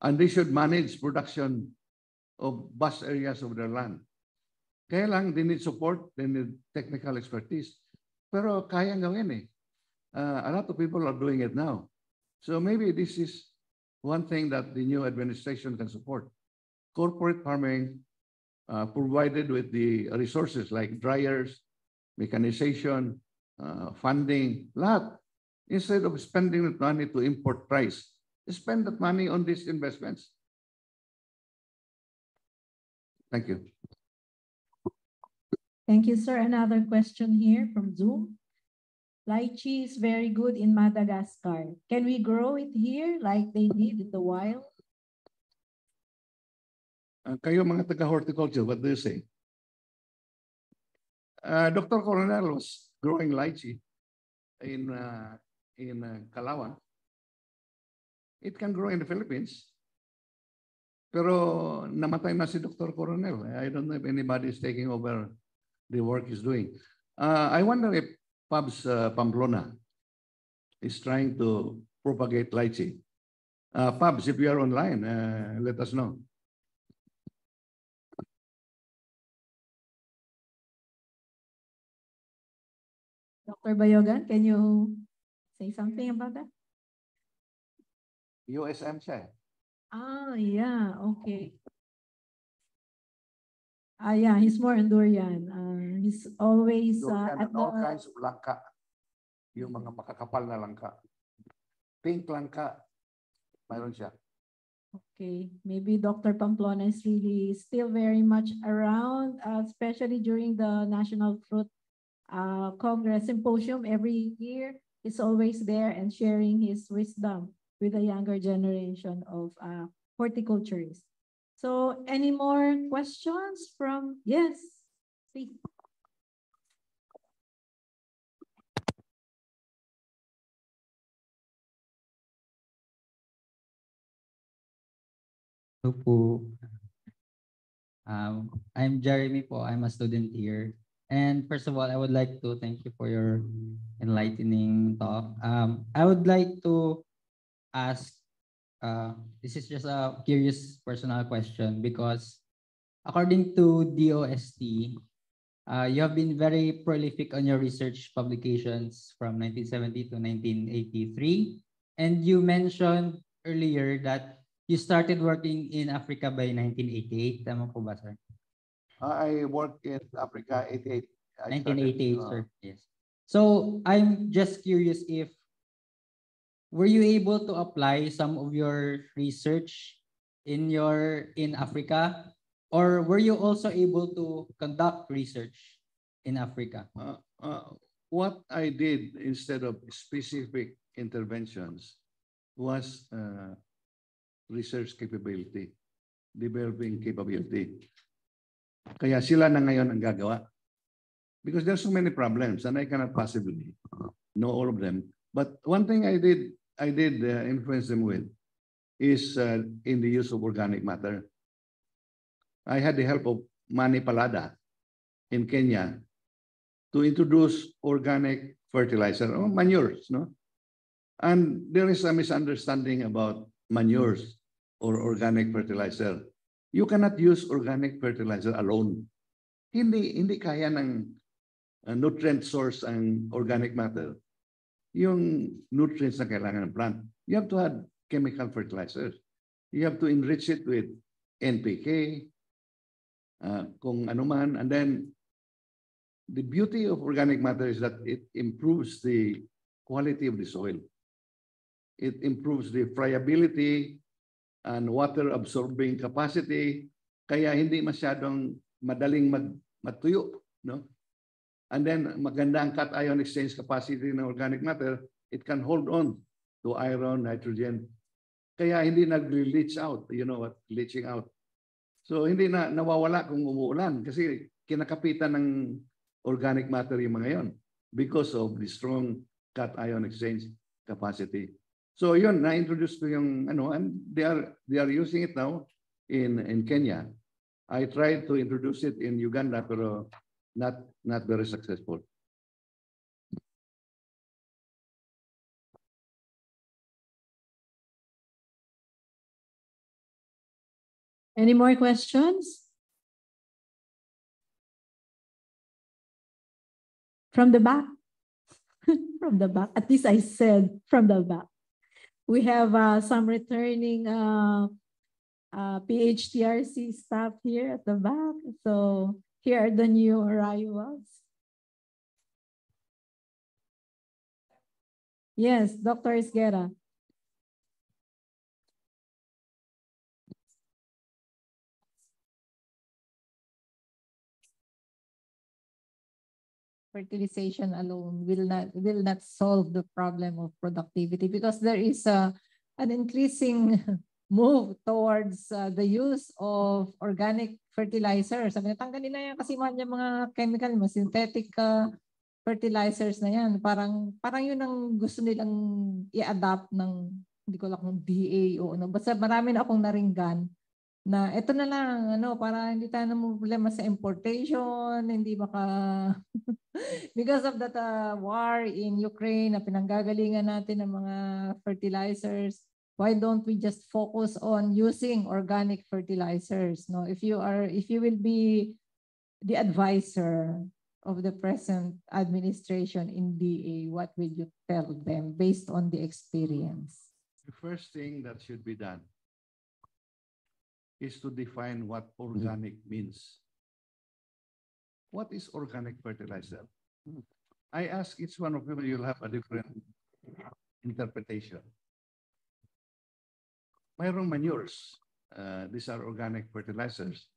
and they should manage production of vast areas of their land. Kaya lang, they need support, they need technical expertise. Pero kayang gawin eh. Uh, a lot of people are doing it now. So maybe this is one thing that the new administration can support. Corporate farming uh, provided with the resources like dryers, mechanization, uh, funding, lahat. Instead of spending that money to import rice, spend that money on these investments. Thank you. Thank you, sir. Another question here from Zoom. Lychee is very good in Madagascar. Can we grow it here like they did in the wild? Uh, kayo mga taga-horticulture, what do you say? Uh, Dr. Coronel was growing lychee in uh, in uh. It can grow in the Philippines. Pero namatay na si Dr. Coronel. I don't know if anybody is taking over the work is doing. Uh, I wonder if Pabs uh, Pamplona is trying to propagate lychee. Uh, Pabs, if you are online, uh, let us know. Dr. Bayogan, can you say something about that? USM siya. Ah, yeah, okay. Ah, yeah, he's more on durian. Uh, he's always uh, at all the, kinds of langka. Yung mga makakapal na langka. Pink langka. Mayroon siya. Okay, maybe Dr. Pamplona is really still very much around, uh, especially during the National Fruit uh, Congress Symposium every year. He's always there and sharing his wisdom with the younger generation of uh, horticulturists. So any more questions from, yes, please. Hello po. Um, I'm Jeremy po. I'm a student here. And first of all, I would like to thank you for your enlightening talk. Um, I would like to ask, uh, this is just a curious personal question because according to DOST, uh, you have been very prolific on your research publications from 1970 to 1983. And you mentioned earlier that you started working in Africa by 1988. Tama po ba, sir? I worked in Africa 88. I 1988, started, uh, sir. Yes. So I'm just curious if were you able to apply some of your research in your in Africa or were you also able to conduct research in Africa? Uh, uh, what I did instead of specific interventions was uh, research capability, developing capability. Kaya sila na ngayon ang gagawa. Because there's so many problems and I cannot possibly know all of them. But one thing I did, I did uh, influence them with is uh, in the use of organic matter. I had the help of Manny Palada in Kenya to introduce organic fertilizer or manures, no? And there is a misunderstanding about manures or organic fertilizer. You cannot use organic fertilizer alone. Hindi hindi kaya ng uh, nutrient source ang organic matter. Yung nutrients na kailangan ng plant. You have to add chemical fertilizers. You have to enrich it with NPK, uh, kung ano man, and then the beauty of organic matter is that it improves the quality of the soil. It improves the friability and water absorbing capacity, kaya hindi masyadong madaling mag, matuyo, no? And then maganda ang cation exchange capacity ng organic matter, it can hold on to iron, nitrogen. Kaya hindi nag-leach out, you know what, leaching out. So hindi na nawawala kung umuulan kasi kinakapitan ng organic matter yung mga yon because of the strong cation exchange capacity. So yun, na-introduce ko yung ano, and they are, they are using it now in, in Kenya. I tried to introduce it in Uganda, pero not, not very successful. Any more questions? From the back? *laughs* from the back. At least I said from the back. We have uh, some returning uh, uh, PHTRC staff here at the back. So here are the new arrivals. Yes, Dr. Esguera. fertilization alone will not will not solve the problem of productivity because there is a an increasing *laughs* move towards uh, the use of organic fertilizers. Sabi na, tanggalin na yan kasi mga, mga chemical, mga synthetic uh, fertilizers na yan. Parang, parang yun ang gusto nilang i-adapt ng, hindi ko alam kung DA o ano. Basta marami na akong naringgan na ito na lang, ano, para hindi tayo na problema sa importation, hindi baka *laughs* because of that uh, war in Ukraine na pinanggagalingan natin ng mga fertilizers, why don't we just focus on using organic fertilizers? No, if you are, if you will be the advisor of the present administration in DA, what will you tell them based on the experience? The first thing that should be done is to define what organic mm-hmm. means. What is organic fertilizer? I ask each one of you, you'll have a different interpretation. Mayroong manures. Uh, these are organic fertilizers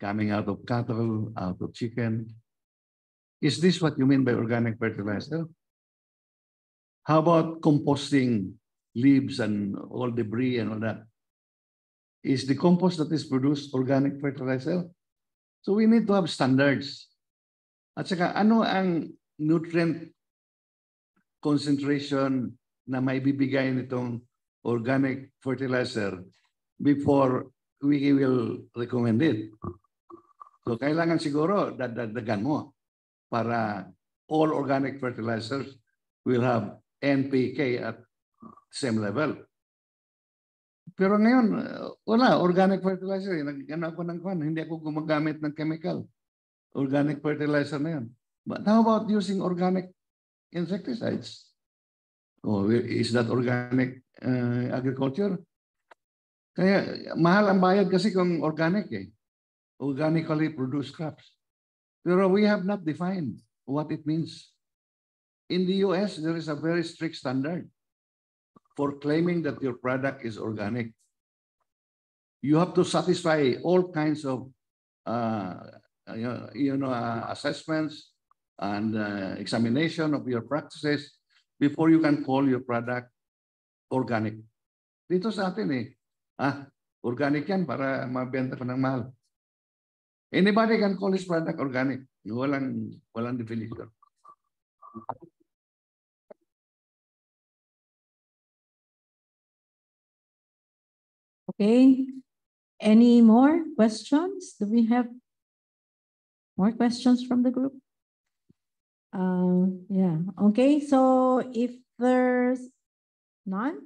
coming out of cattle, out of chicken. Is this what you mean by organic fertilizer? How about composting leaves and all debris and all that? Is the compost that is produced organic fertilizer? So we need to have standards. At saka ano ang nutrient concentration na may bibigay nitong organic fertilizer before we will recommend it. So kailangan siguro dadagdagan mo para all organic fertilizers will have NPK at same level. Pero ngayon, wala, organic fertilizer. Nagano ako ng kwan, hindi ako gumagamit ng chemical. Organic fertilizer na yun. But how about using organic insecticides? Oh, is that organic uh, agriculture? Kaya mahal ang bayad kasi kung organic eh. Organically produced crops. Pero we have not defined what it means. In the US, there is a very strict standard for claiming that your product is organic. You have to satisfy all kinds of uh, you know, uh, assessments and uh, examination of your practices before you can call your product organic. Dito sa atin eh, ah, organic yan para mabenta ko ng mahal. Anybody can call his product organic. Walang, walang definition. Okay. Any more questions? Do we have more questions from the group? Uh, yeah. Okay. So if there's none,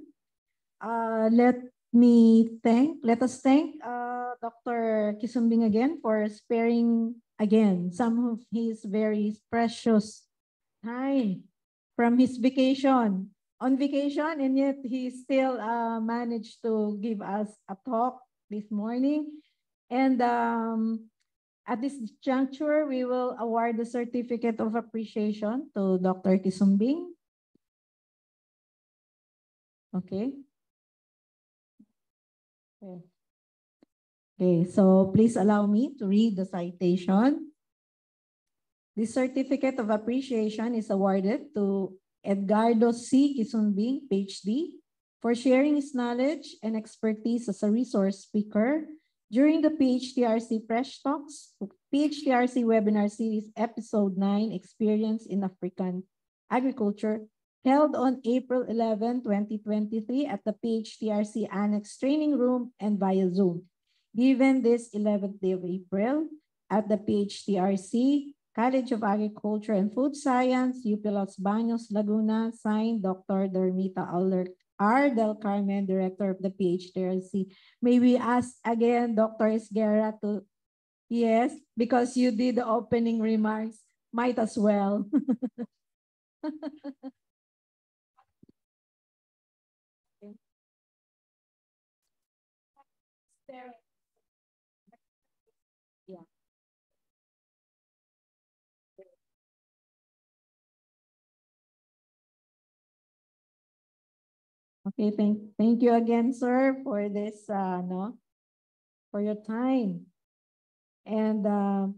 uh, let me thank, let us thank uh, Dr. Quisumbing again for sparing again some of his very precious time from his vacation on vacation and yet he still uh, managed to give us a talk this morning. And um, at this juncture, we will award the certificate of appreciation to Dr. Quisumbing. Okay. Okay. Okay, so please allow me to read the citation. The certificate of appreciation is awarded to Edgardo C. Quisumbing, PhD, for sharing his knowledge and expertise as a resource speaker during the PHTRC Fresh Talks, PHTRC Webinar Series Episode 9, Experience in African Agriculture, held on April 11, 2023 at the PHTRC Annex Training Room and via Zoom. Given this 11th day of April at the PHTRC College of Agriculture and Food Science, UP Los Baños, Laguna, signed Dr. Dormita R. Del Carmen, Director of the PHDRC. May we ask again Dr. Esguerra to, yes, because you did the opening remarks, might as well. *laughs* Okay, thank, thank you again, sir, for this, uh, no, for your time. And, uh,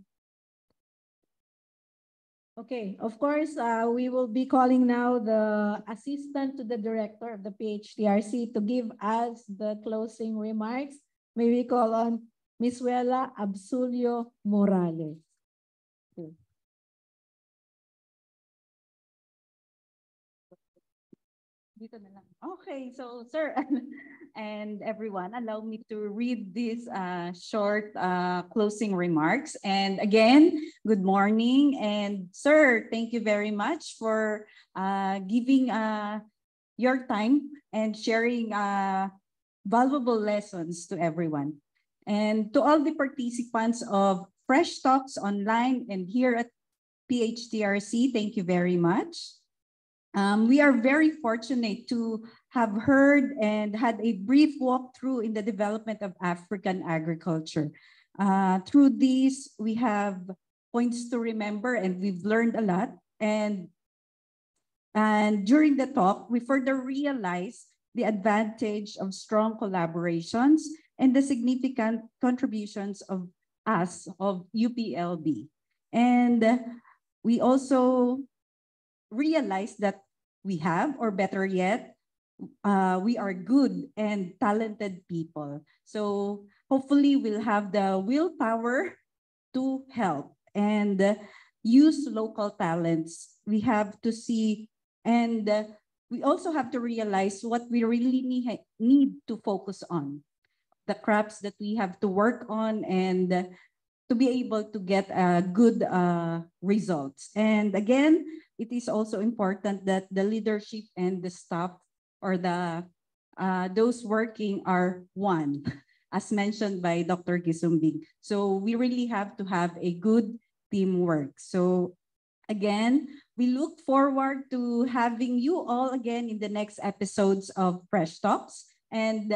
okay, of course, uh, we will be calling now the assistant to the director of the PHTRC to give us the closing remarks. May we call on Ms. Wella Absulio Morales. Dito na. Okay, so sir *laughs* and everyone, allow me to read these uh, short uh, closing remarks. And again, good morning. And sir, thank you very much for uh, giving uh, your time and sharing uh, valuable lessons to everyone. And to all the participants of Fresh Talks online and here at PHTRC, thank you very much. Um, we are very fortunate to have heard and had a brief walkthrough in the development of African agriculture. Uh, through these, we have points to remember and we've learned a lot. And, and during the talk, we further realized the advantage of strong collaborations, and the significant contributions of us, of UPLB. And we also realized that we have, or better yet, uh, we are good and talented people. So hopefully we'll have the willpower to help and use local talents. We have to see and we also have to realize what we really need, need to focus on, the crafts that we have to work on and to be able to get uh, good uh, results. And again, it is also important that the leadership and the staff or the uh, those working are one, *laughs* as mentioned by Dr. Quisumbing. So we really have to have a good teamwork. So again, we look forward to having you all again in the next episodes of Fresh Talks. And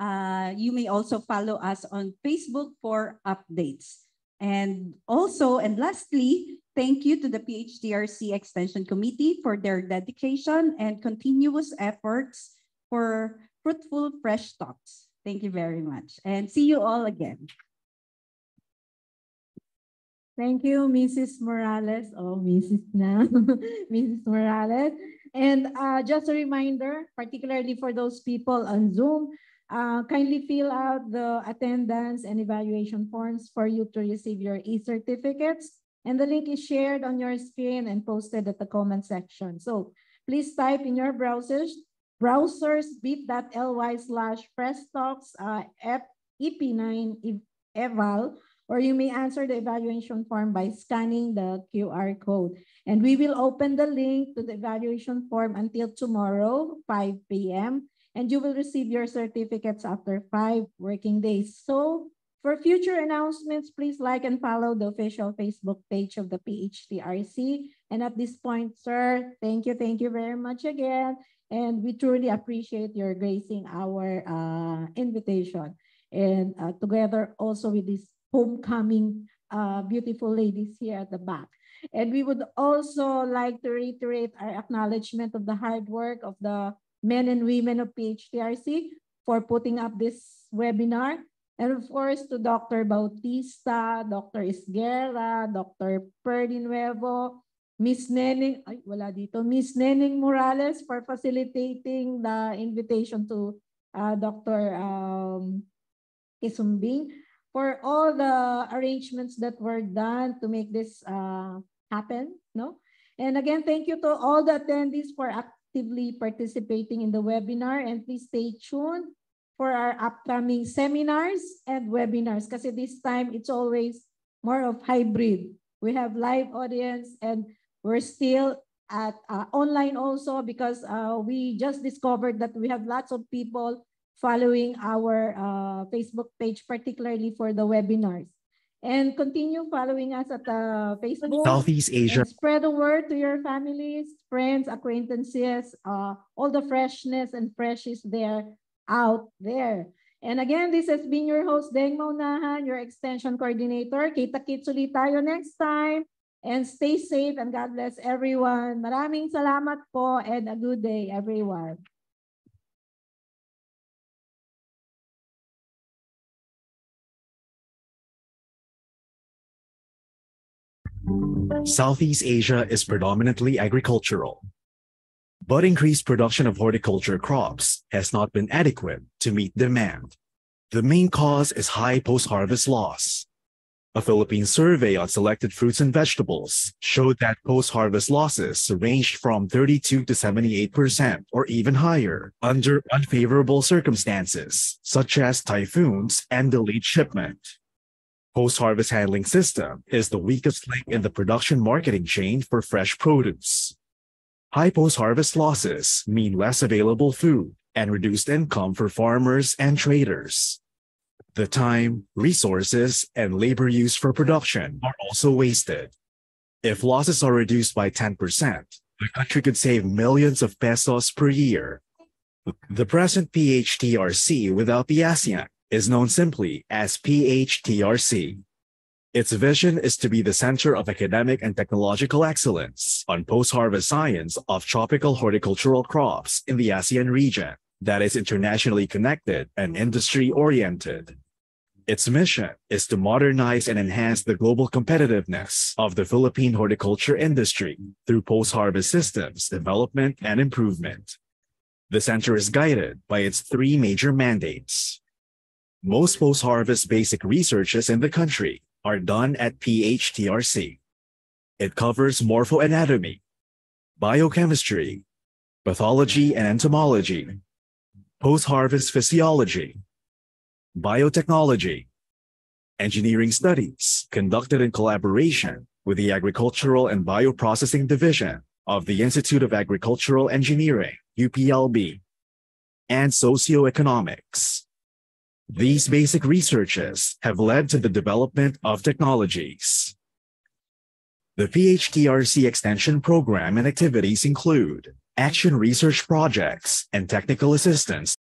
uh, you may also follow us on Facebook for updates. And also, and lastly, thank you to the PHTRC Extension Committee for their dedication and continuous efforts for fruitful fresh talks. Thank you very much and see you all again. Thank you, Mrs. Morales. Oh, Mrs. na. *laughs* Mrs. Morales. And uh, just a reminder, particularly for those people on Zoom, uh, kindly fill out the attendance and evaluation forms for you to receive your e-certificates. And the link is shared on your screen and posted at the comment section. So please type in your browsers, browsers bit.ly slash freshtalks uh, EP9 eval, or you may answer the evaluation form by scanning the QR code. And we will open the link to the evaluation form until tomorrow, 5 p.m and you will receive your certificates after five working days. So for future announcements, please like and follow the official Facebook page of the PHTRC. And at this point, sir, thank you, thank you very much again. And we truly appreciate your gracing our uh, invitation. And uh, together also with these homecoming uh, beautiful ladies here at the back. And we would also like to reiterate our acknowledgement of the hard work of the men and women of PHTRC for putting up this webinar. And of course, to Dr. Bautista, Dr. Esguera, Dr. Perdinuevo, Miss Neneng, ay wala dito, Miss Neneng Morales for facilitating the invitation to uh, Dr. Um, Quisumbing for all the arrangements that were done to make this uh, happen. No? And again, thank you to all the attendees for actively participating in the webinar and please stay tuned for our upcoming seminars and webinars kasi this time it's always more of hybrid. We have live audience and we're still at uh, online also because uh, we just discovered that we have lots of people following our uh, Facebook page, particularly for the webinars. And continue following us at uh, Facebook. Southeast Asia. spread the word to your families, friends, acquaintances, uh, all the freshness and fresh is there out there. And again, this has been your host, Deng Maunahan, your extension coordinator. Kita-kits ulit tayo next time. And stay safe and God bless everyone. Maraming salamat po and a good day, everyone. Southeast Asia is predominantly agricultural. But increased production of horticulture crops has not been adequate to meet demand. The main cause is high post-harvest loss. A Philippine survey on selected fruits and vegetables showed that post-harvest losses ranged from 32 to 78% or even higher under unfavorable circumstances, such as typhoons and delayed shipment. Post-harvest handling system is the weakest link in the production marketing chain for fresh produce. High post-harvest losses mean less available food and reduced income for farmers and traders. The time, resources, and labor used for production are also wasted. If losses are reduced by 10%, the country could save millions of pesos per year. The present PHTRC without the ASEAN is known simply as PHTRC. Its vision is to be the center of academic and technological excellence on post-harvest science of tropical horticultural crops in the ASEAN region. that is internationally connected and industry-oriented. Its mission is to modernize and enhance the global competitiveness of the Philippine horticulture industry through post-harvest systems development and improvement. The center is guided by its three major mandates. Most post-harvest basic researches in the country are done at PHTRC. It covers morphoanatomy, biochemistry, pathology and entomology, post-harvest physiology, biotechnology, engineering studies conducted in collaboration with the Agricultural and Bioprocessing Division of the Institute of Agricultural Engineering, UPLB, and socioeconomics. These basic researches have led to the development of technologies. The PHTRC extension program and activities include action research projects and technical assistance